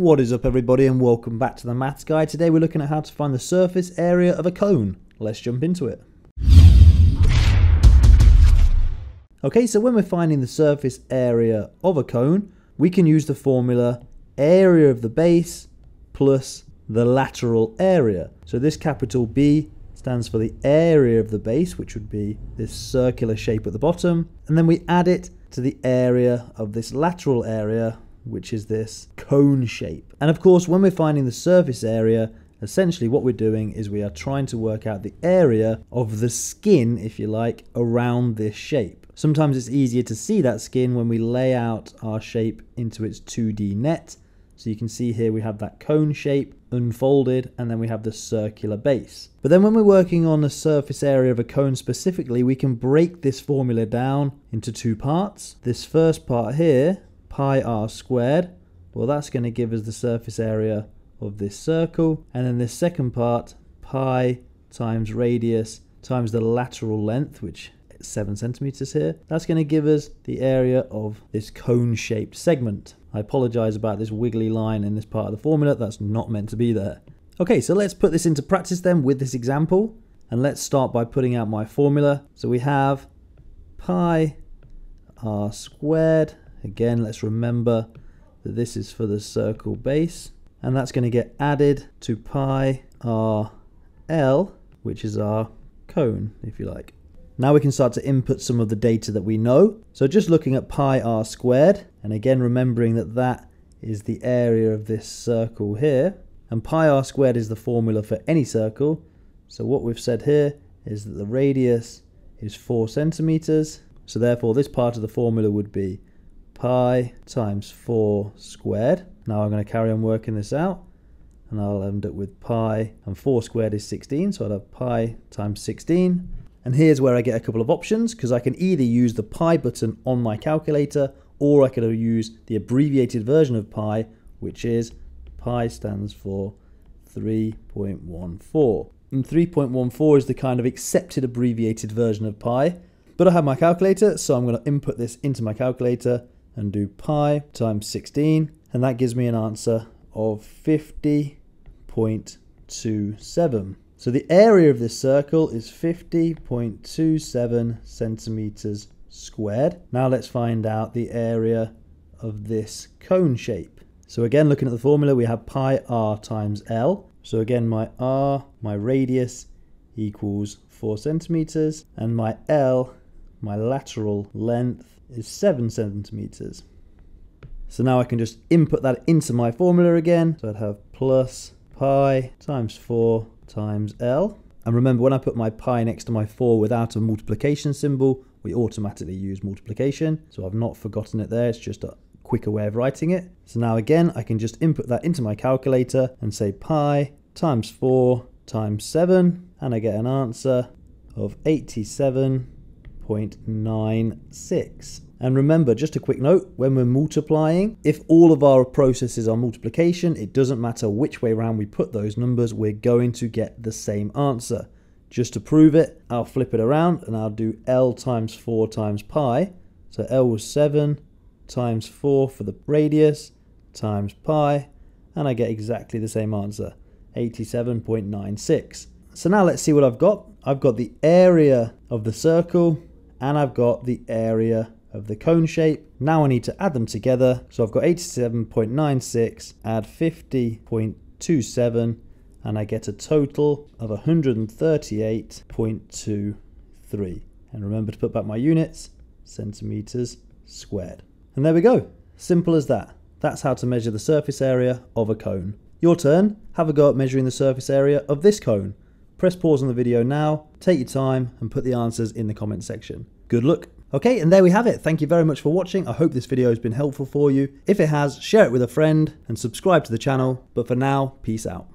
What is up everybody and welcome back to the Maths Guy. Today we're looking at how to find the surface area of a cone. Let's jump into it. Okay, so when we're finding the surface area of a cone, we can use the formula area of the base plus the lateral area. So this capital B stands for the area of the base, which would be this circular shape at the bottom, and then we add it to the area of this lateral area, which is this cone shape. And of course, when we're finding the surface area, essentially what we're doing is we are trying to work out the area of the skin, if you like, around this shape. Sometimes it's easier to see that skin when we lay out our shape into its 2D net. So you can see here we have that cone shape unfolded and then we have the circular base. But then when we're working on the surface area of a cone specifically, we can break this formula down into two parts. This first part here pi r squared. Well, that's going to give us the surface area of this circle. And then this second part, pi times radius times the lateral length, which is 7 centimeters here. That's going to give us the area of this cone-shaped segment. I apologize about this wiggly line in this part of the formula. That's not meant to be there. Okay, so let's put this into practice then with this example. And let's start by putting out my formula. So we have pi r squared Again, let's remember that this is for the circle base. And that's going to get added to pi r l, which is our cone, if you like. Now we can start to input some of the data that we know. So just looking at pi r squared, and again remembering that that is the area of this circle here. And pi r squared is the formula for any circle. So what we've said here is that the radius is 4 centimeters. So therefore this part of the formula would be pi times 4 squared. Now I'm going to carry on working this out and I'll end up with pi and 4 squared is 16 so I'll have pi times 16 and here's where I get a couple of options because I can either use the pi button on my calculator or I could use the abbreviated version of pi which is pi stands for 3.14 and 3.14 is the kind of accepted abbreviated version of pi. But I have my calculator so I'm going to input this into my calculator and do pi times 16 and that gives me an answer of 50.27. So the area of this circle is 50.27 centimeters squared. Now let's find out the area of this cone shape. So again, looking at the formula, we have pi r times L. So again, my r, my radius equals 4 centimeters, and my L, my lateral length, is 7 centimeters. So now I can just input that into my formula again. So I'd have plus pi times 4 times L. And remember, when I put my pi next to my 4 without a multiplication symbol, we automatically use multiplication. So I've not forgotten it there. It's just a quicker way of writing it. So now again, I can just input that into my calculator and say pi times 4 times 7. And I get an answer of 87 0.96. And remember, just a quick note, when we're multiplying, if all of our processes are multiplication, it doesn't matter which way around we put those numbers, we're going to get the same answer. Just to prove it, I'll flip it around and I'll do L times 4 times pi. So L was 7 times 4 for the radius times pi, and I get exactly the same answer, 87.96. So now let's see what I've got. I've got the area of the circle, and I've got the area of the cone shape. Now I need to add them together. So I've got 87.96, add 50.27, and I get a total of 138.23. And remember to put back my units, centimeters squared. And there we go. Simple as that. That's how to measure the surface area of a cone. Your turn. Have a go at measuring the surface area of this cone. Press pause on the video now, take your time and put the answers in the comment section. Good luck. Okay, and there we have it. Thank you very much for watching. I hope this video has been helpful for you. If it has, share it with a friend and subscribe to the channel. But for now, peace out.